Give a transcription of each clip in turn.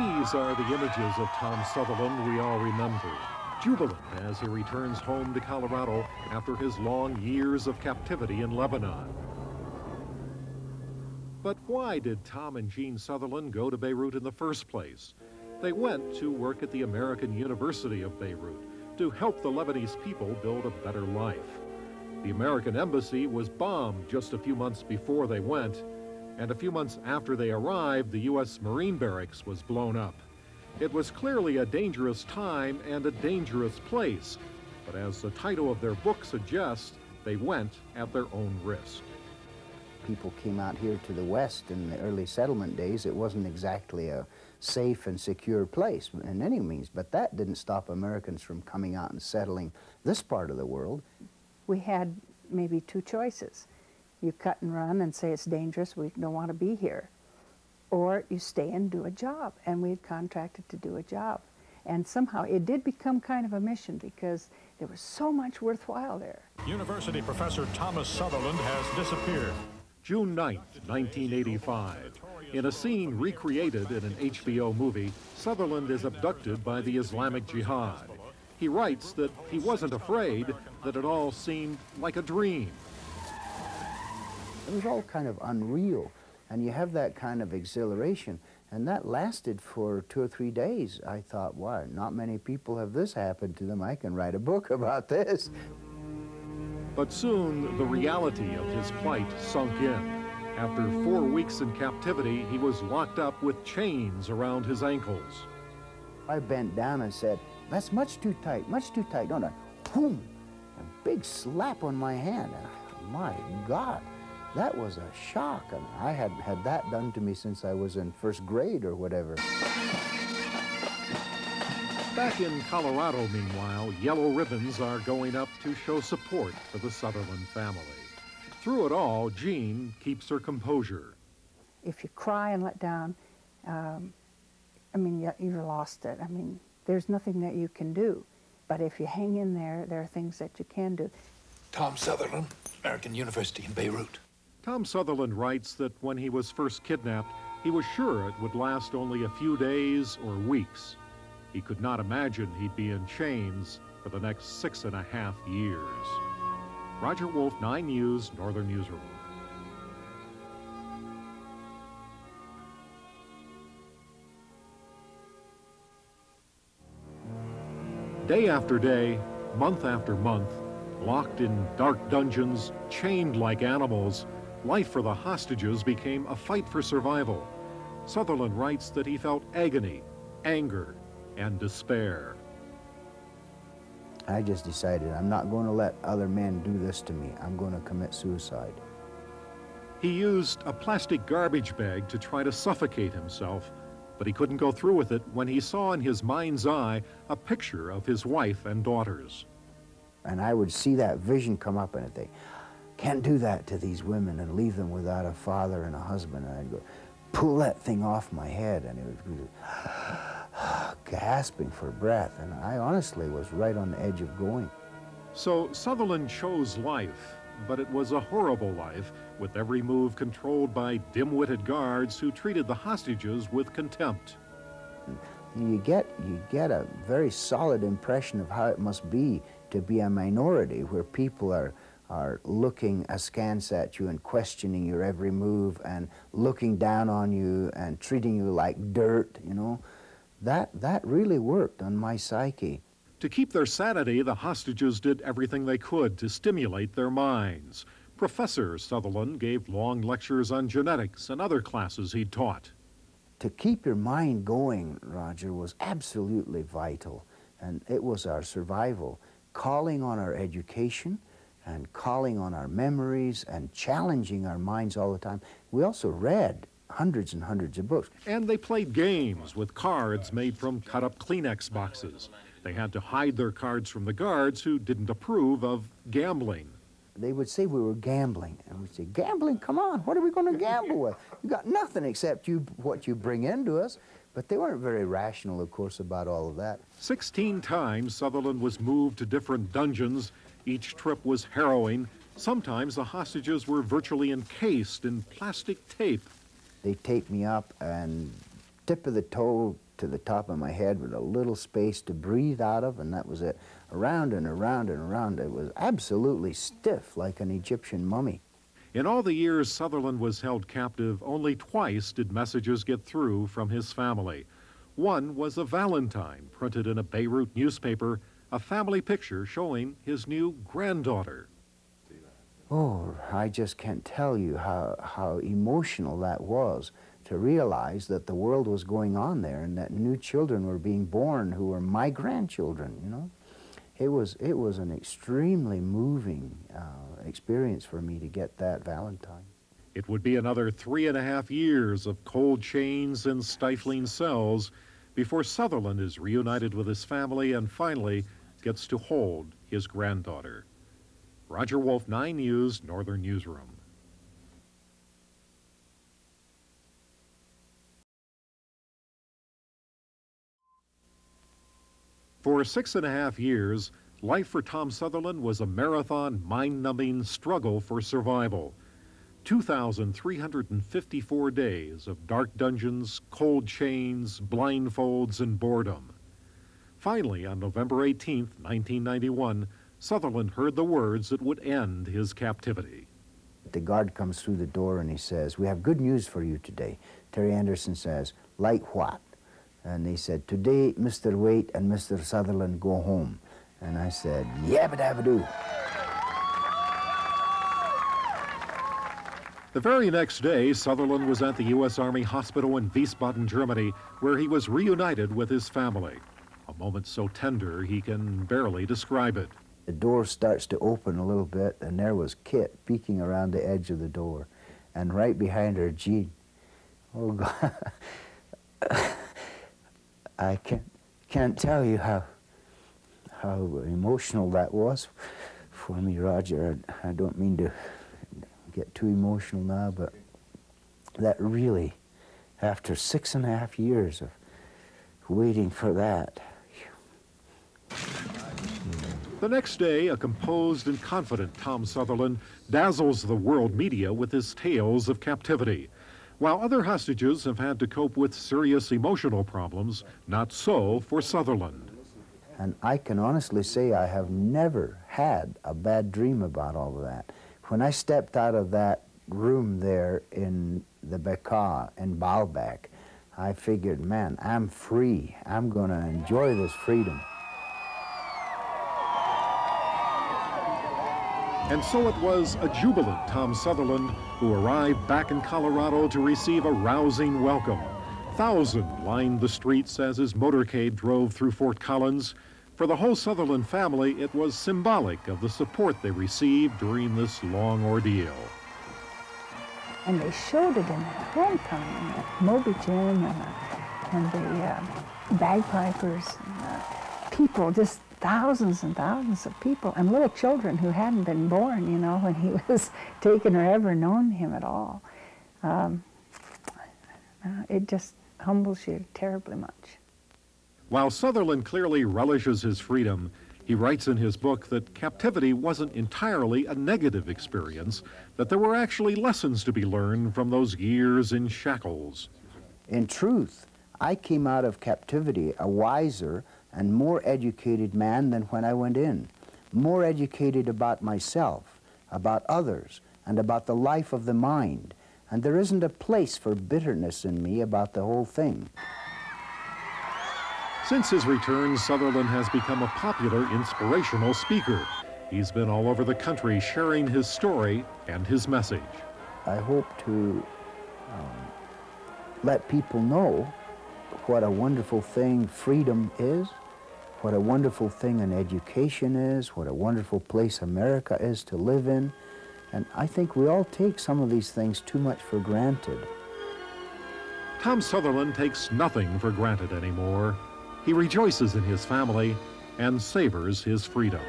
These are the images of Tom Sutherland we all remember. Jubilant as he returns home to Colorado after his long years of captivity in Lebanon. But why did Tom and Jean Sutherland go to Beirut in the first place? They went to work at the American University of Beirut to help the Lebanese people build a better life. The American embassy was bombed just a few months before they went, and a few months after they arrived, the U.S. Marine Barracks was blown up. It was clearly a dangerous time and a dangerous place, but as the title of their book suggests, they went at their own risk. People came out here to the west in the early settlement days. It wasn't exactly a safe and secure place in any means, but that didn't stop Americans from coming out and settling this part of the world. We had maybe two choices. You cut and run and say it's dangerous, we don't want to be here. Or you stay and do a job. And we had contracted to do a job. And somehow it did become kind of a mission because there was so much worthwhile there. University professor Thomas Sutherland has disappeared. June 9, 1985. In a scene recreated in an HBO movie, Sutherland is abducted by the Islamic Jihad. He writes that he wasn't afraid, that it all seemed like a dream. It was all kind of unreal, and you have that kind of exhilaration, and that lasted for two or three days. I thought, wow, not many people have this happen to them. I can write a book about this. But soon, the reality of his plight sunk in. After four weeks in captivity, he was locked up with chains around his ankles. I bent down and said, that's much too tight, much too tight, don't I? Boom! A big slap on my hand. Ah, my God, that was a shock. I, mean, I had had that done to me since I was in first grade or whatever. Back in Colorado, meanwhile, yellow ribbons are going up to show support for the Sutherland family. Through it all, Jean keeps her composure. If you cry and let down, um, I mean, you, you've lost it. I mean, there's nothing that you can do. But if you hang in there, there are things that you can do. Tom Sutherland, American University in Beirut. Tom Sutherland writes that when he was first kidnapped, he was sure it would last only a few days or weeks. He could not imagine he'd be in chains for the next six and a half years. Roger Wolfe, 9 News, Northern Newsroom. Day after day, month after month, locked in dark dungeons, chained like animals, life for the hostages became a fight for survival. Sutherland writes that he felt agony, anger, and despair. I just decided I'm not going to let other men do this to me. I'm going to commit suicide. He used a plastic garbage bag to try to suffocate himself, but he couldn't go through with it when he saw in his mind's eye a picture of his wife and daughters. And I would see that vision come up and I'd think, can't do that to these women and leave them without a father and a husband. And I'd go, pull that thing off my head. And it was gasping for breath. And I honestly was right on the edge of going. So Sutherland chose life, but it was a horrible life, with every move controlled by dim-witted guards who treated the hostages with contempt. You get, you get a very solid impression of how it must be to be a minority where people are are looking askance at you and questioning your every move and looking down on you and treating you like dirt, you know, that, that really worked on my psyche. To keep their sanity, the hostages did everything they could to stimulate their minds. Professor Sutherland gave long lectures on genetics and other classes he'd taught. To keep your mind going, Roger, was absolutely vital, and it was our survival. Calling on our education, and calling on our memories and challenging our minds all the time. We also read hundreds and hundreds of books. And they played games with cards made from cut up Kleenex boxes. They had to hide their cards from the guards who didn't approve of gambling. They would say we were gambling, and we'd say, "Gambling? Come on! What are we going to gamble with? You got nothing except you what you bring into us." But they weren't very rational, of course, about all of that. Sixteen times Sutherland was moved to different dungeons each trip was harrowing. Sometimes the hostages were virtually encased in plastic tape. They taped me up and tip of the toe to the top of my head with a little space to breathe out of, and that was it. Around and around and around. It was absolutely stiff, like an Egyptian mummy. In all the years Sutherland was held captive, only twice did messages get through from his family. One was a valentine printed in a Beirut newspaper, a family picture showing his new granddaughter. Oh, I just can't tell you how, how emotional that was to realize that the world was going on there and that new children were being born who were my grandchildren, you know. It was, it was an extremely moving uh, experience for me to get that Valentine. It would be another three and a half years of cold chains and stifling cells before Sutherland is reunited with his family and finally gets to hold his granddaughter. Roger Wolfe, 9 News, Northern Newsroom. For six and a half years, life for Tom Sutherland was a marathon, mind numbing struggle for survival. 2,354 days of dark dungeons, cold chains, blindfolds, and boredom. Finally, on November 18, 1991, Sutherland heard the words that would end his captivity. The guard comes through the door and he says, We have good news for you today. Terry Anderson says, Like what? And he said, Today, Mr. Waite and Mr. Sutherland go home. And I said, Yabba dabba doo. The very next day, Sutherland was at the U.S. Army Hospital in Wiesbaden, Germany, where he was reunited with his family. A moment so tender he can barely describe it. The door starts to open a little bit, and there was Kit peeking around the edge of the door. And right behind her, Jean. Oh, God. I can't, can't tell you how, how emotional that was for me, Roger. I, I don't mean to get too emotional now, but that really, after six and a half years of waiting for that. The next day, a composed and confident Tom Sutherland dazzles the world media with his tales of captivity. While other hostages have had to cope with serious emotional problems, not so for Sutherland. And I can honestly say I have never had a bad dream about all of that. When I stepped out of that room there in the Bekaa in Baalbek, I figured, man, I'm free. I'm going to enjoy this freedom. And so it was a jubilant Tom Sutherland who arrived back in Colorado to receive a rousing welcome. Thousands lined the streets as his motorcade drove through Fort Collins. For the whole Sutherland family, it was symbolic of the support they received during this long ordeal. And they showed it in that homecoming, the Moby Gym and the, and the uh, bagpipers, and the people just thousands and thousands of people and little children who hadn't been born, you know, when he was taken or ever known him at all. Um, uh, it just humbles you terribly much. While Sutherland clearly relishes his freedom, he writes in his book that captivity wasn't entirely a negative experience, that there were actually lessons to be learned from those years in shackles. In truth, I came out of captivity a wiser, and more educated man than when I went in, more educated about myself, about others, and about the life of the mind. And there isn't a place for bitterness in me about the whole thing. Since his return, Sutherland has become a popular inspirational speaker. He's been all over the country sharing his story and his message. I hope to um, let people know what a wonderful thing freedom is, what a wonderful thing an education is, what a wonderful place America is to live in. And I think we all take some of these things too much for granted. Tom Sutherland takes nothing for granted anymore. He rejoices in his family and savors his freedom.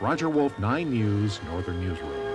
Roger Wolfe, 9 News, Northern Newsroom.